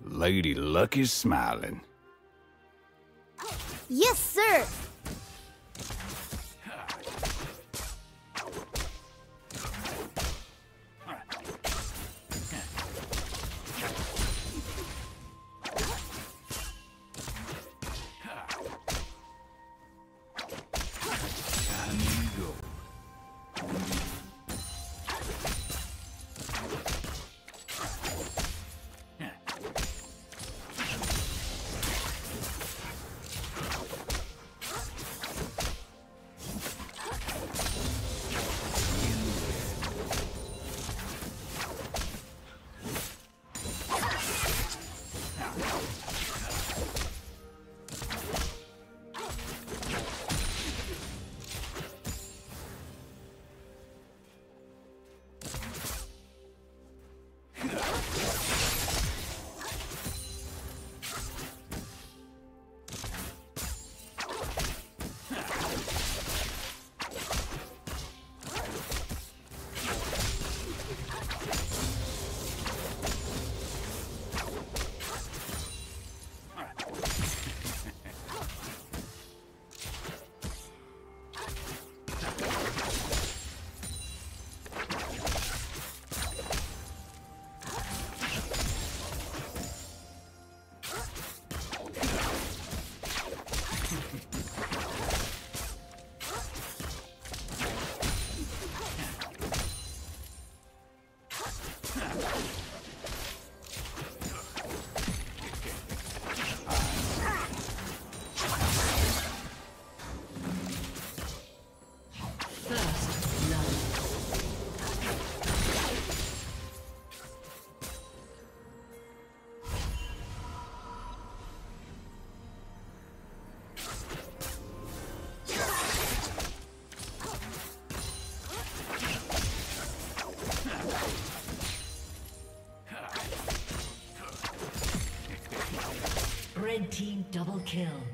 Lady Luck is smiling. Yes, sir. Double kill.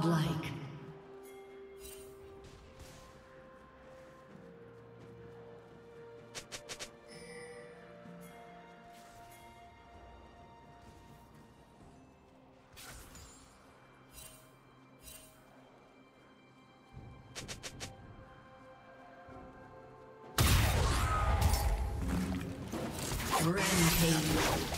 godlike. Rampage.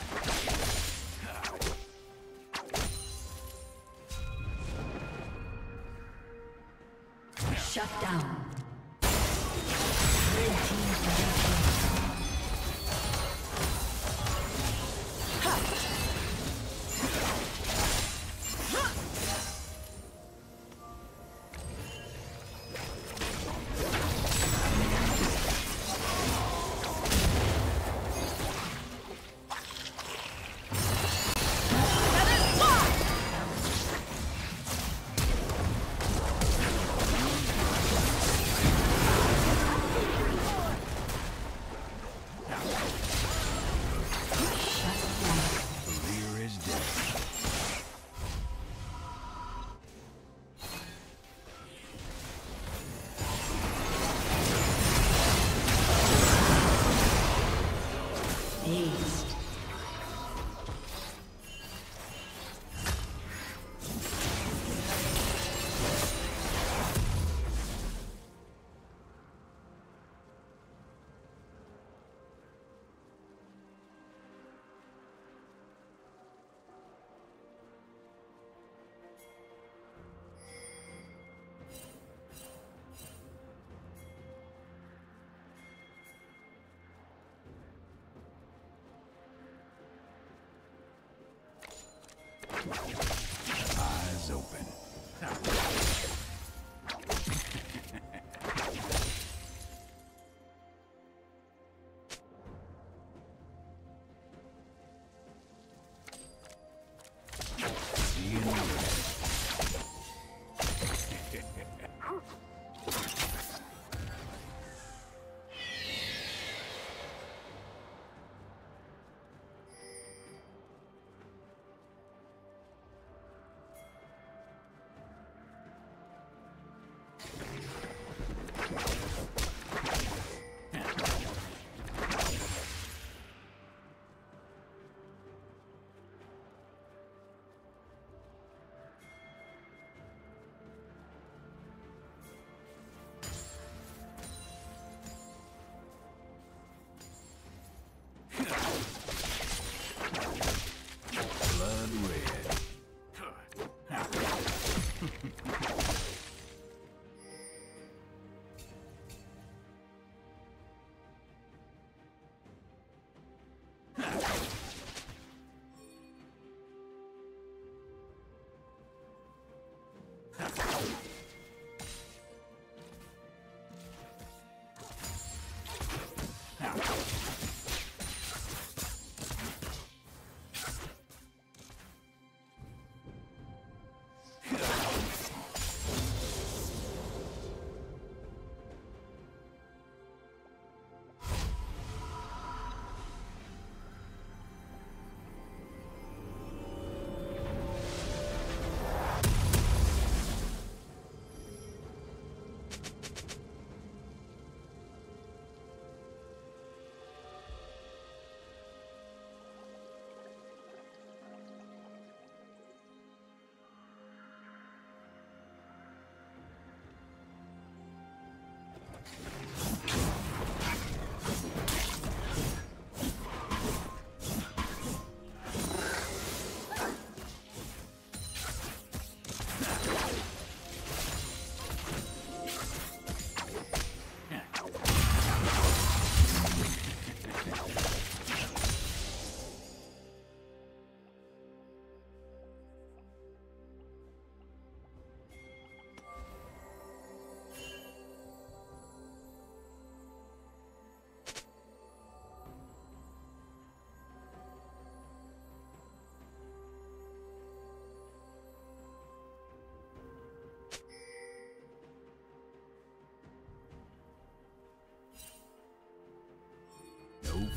Eyes open.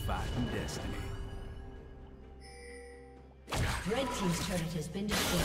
Fighting destiny. Red team's turret has been destroyed.